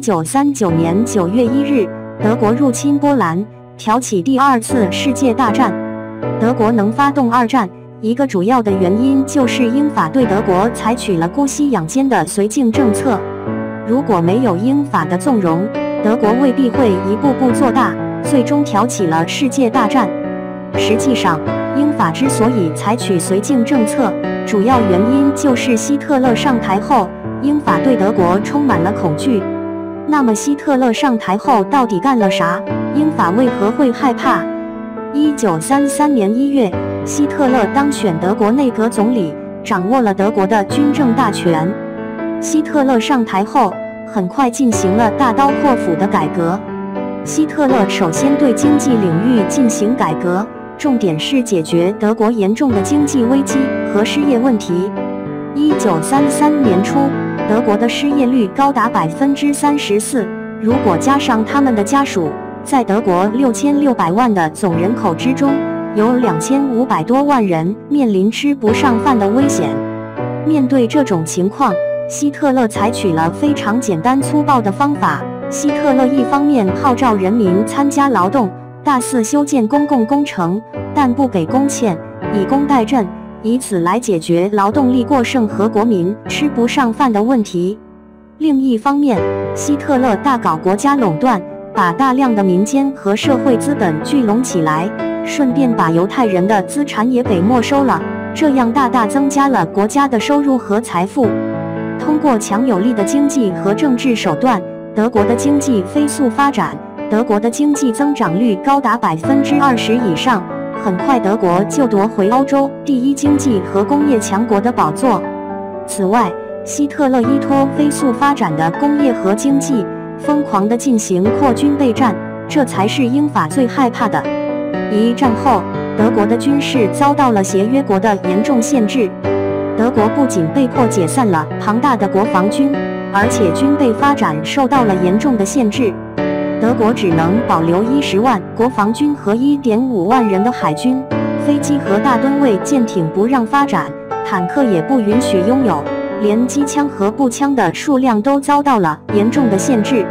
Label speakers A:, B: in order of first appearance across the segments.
A: 九三九年九月一日，德国入侵波兰，挑起第二次世界大战。德国能发动二战，一个主要的原因就是英法对德国采取了姑息养奸的绥靖政策。如果没有英法的纵容，德国未必会一步步做大，最终挑起了世界大战。实际上，英法之所以采取绥靖政策，主要原因就是希特勒上台后，英法对德国充满了恐惧。那么，希特勒上台后到底干了啥？英法为何会害怕？一九三三年一月，希特勒当选德国内阁总理，掌握了德国的军政大权。希特勒上台后，很快进行了大刀阔斧的改革。希特勒首先对经济领域进行改革。重点是解决德国严重的经济危机和失业问题。一九三三年初，德国的失业率高达百分之三十四。如果加上他们的家属，在德国六千六百万的总人口之中，有两千五百多万人面临吃不上饭的危险。面对这种情况，希特勒采取了非常简单粗暴的方法。希特勒一方面号召人民参加劳动。大肆修建公共工程，但不给工钱，以工代赈，以此来解决劳动力过剩和国民吃不上饭的问题。另一方面，希特勒大搞国家垄断，把大量的民间和社会资本聚拢起来，顺便把犹太人的资产也给没收了，这样大大增加了国家的收入和财富。通过强有力的经济和政治手段，德国的经济飞速发展。德国的经济增长率高达百分之二十以上，很快德国就夺回欧洲第一经济和工业强国的宝座。此外，希特勒依托飞速发展的工业和经济，疯狂地进行扩军备战，这才是英法最害怕的。一战后，德国的军事遭到了协约国的严重限制，德国不仅被迫解散了庞大的国防军，而且军备发展受到了严重的限制。德国只能保留一十万国防军和一点五万人的海军，飞机和大吨位舰艇不让发展，坦克也不允许拥有，连机枪和步枪的数量都遭到了严重的限制。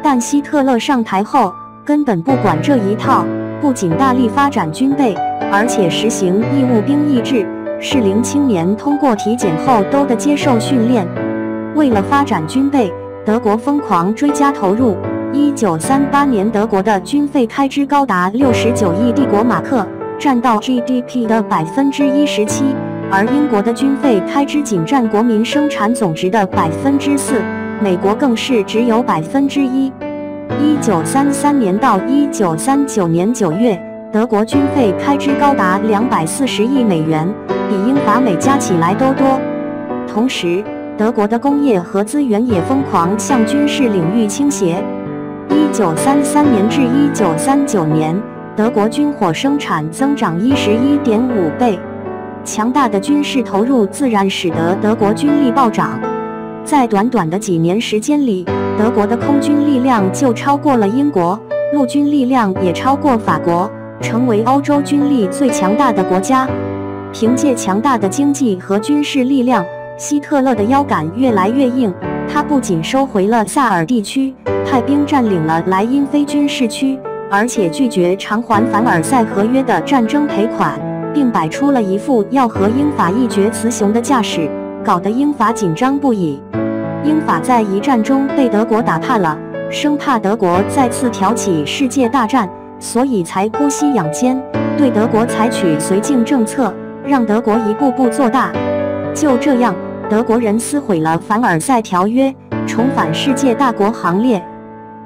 A: 但希特勒上台后根本不管这一套，不仅大力发展军备，而且实行义务兵役制，适龄青年通过体检后都得接受训练。为了发展军备，德国疯狂追加投入。一九三八年，德国的军费开支高达六十九亿帝国马克，占到 GDP 的百分之一十七，而英国的军费开支仅占国民生产总值的百分之四，美国更是只有百分之一。一九三三年到一九三九年九月，德国军费开支高达两百四十亿美元，比英法美加起来都多。同时，德国的工业和资源也疯狂向军事领域倾斜。一九三三年至一九三九年，德国军火生产增长一十一点五倍，强大的军事投入自然使得德国军力暴涨。在短短的几年时间里，德国的空军力量就超过了英国，陆军力量也超过法国，成为欧洲军力最强大的国家。凭借强大的经济和军事力量，希特勒的腰杆越来越硬。他不仅收回了萨尔地区，派兵占领了莱茵非军事区，而且拒绝偿还凡尔赛合约的战争赔款，并摆出了一副要和英法一决雌雄的架势，搞得英法紧张不已。英法在一战中被德国打怕了，生怕德国再次挑起世界大战，所以才姑息养奸，对德国采取绥靖政策，让德国一步步做大。就这样。德国人撕毁了凡尔赛条约，重返世界大国行列。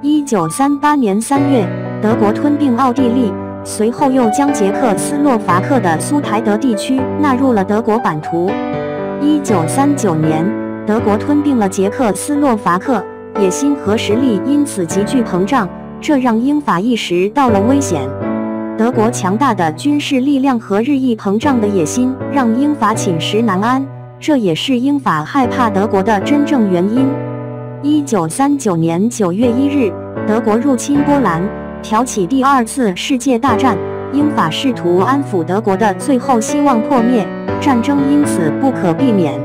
A: 一九三八年三月，德国吞并奥地利，随后又将捷克斯洛伐克的苏台德地区纳入了德国版图。一九三九年，德国吞并了捷克斯洛伐克，野心和实力因此急剧膨胀，这让英法意识到了危险。德国强大的军事力量和日益膨胀的野心，让英法寝食难安。这也是英法害怕德国的真正原因。一九三九年九月一日，德国入侵波兰，挑起第二次世界大战。英法试图安抚德国的最后希望破灭，战争因此不可避免。